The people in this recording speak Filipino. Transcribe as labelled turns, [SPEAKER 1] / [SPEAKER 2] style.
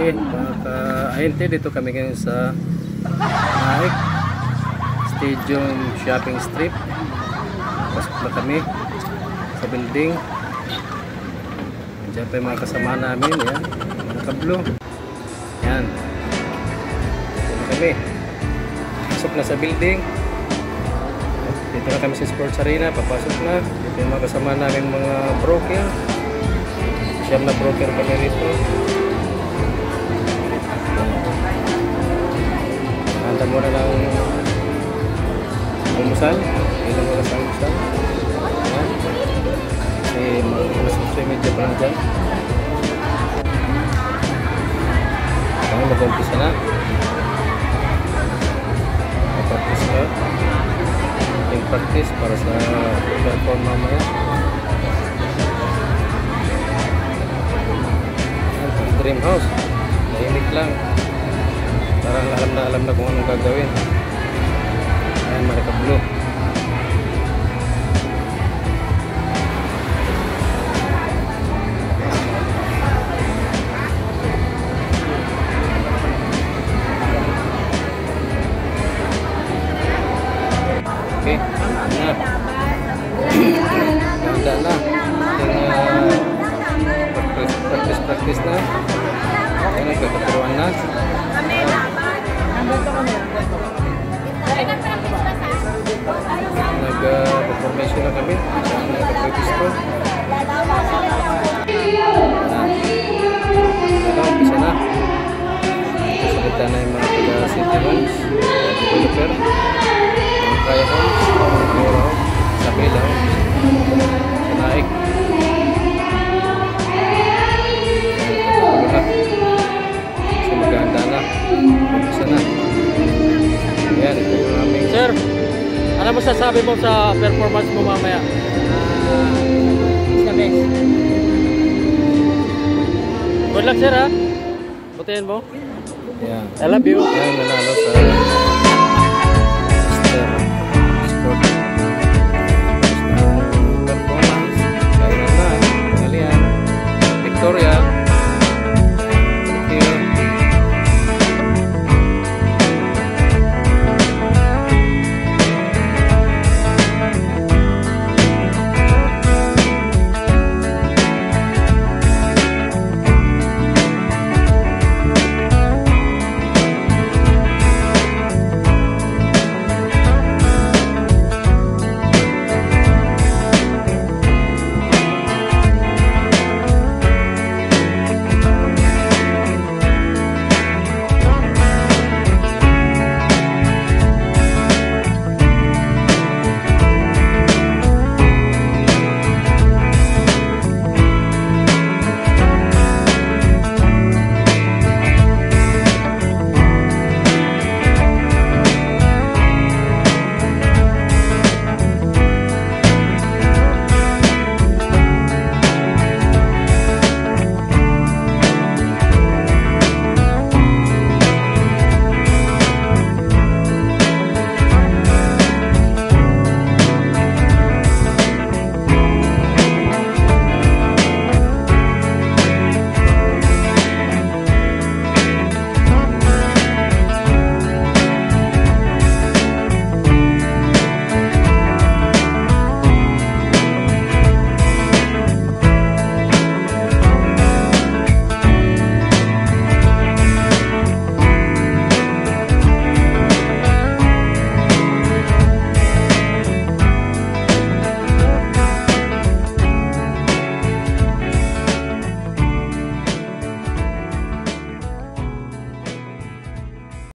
[SPEAKER 1] Okay, mga ka-ahente, dito kami ngayon sa Naik Stadium Shopping Strip. Pasok na kami sa building. Diyan pa yung mga kasama namin, yan. Naka-blue. Yan. Dito kami. Pasok na sa building. Dito na kami sa sports arena, papasok na. Dito yung mga kasama namin mga broker. Siyam na broker kami rito. mura lang almusal ilang oras ang almusal ayan kasi mas gusto medyo pa lang dyan kami mag-umpisa na mag-practice na yung practice para sa perform mamaya dream house. Tahimik lang Parang alam na alam na kung anong gagawin. Ayan, malika blue. Okay, na. Ganda na. Ating practice. Kami. Nag-practice ko. Ito, umpisa na. Kasalita na yung mga taga City Homes, developer, mga Kaya Homes, mga Homes, Sabela Homes, sa Naik. Na. Kasi maganda na. Umpisa na. Ayan, ito yung aming
[SPEAKER 2] Sir, ano masasabi mo sa performance mo mamaya?
[SPEAKER 3] Uh, it's.
[SPEAKER 2] Good luck sir ha. Putihin mo.
[SPEAKER 1] Yeah.
[SPEAKER 2] I love you.
[SPEAKER 1] Yeah, nanalo sa Mr. Sport. Victoria